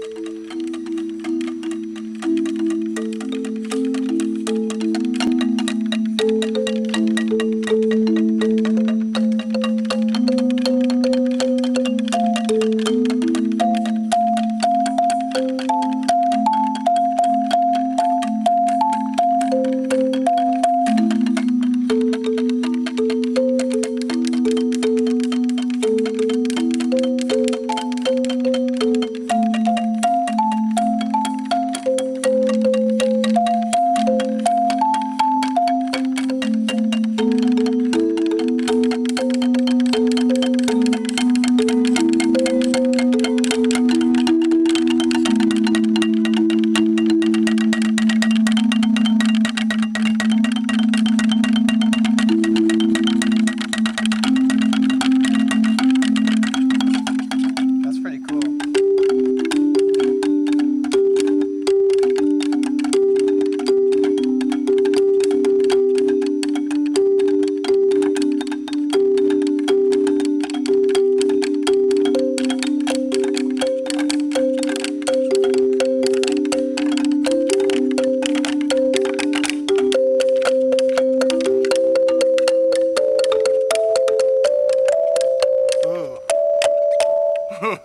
That's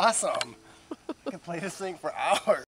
awesome. I can play this thing for hours.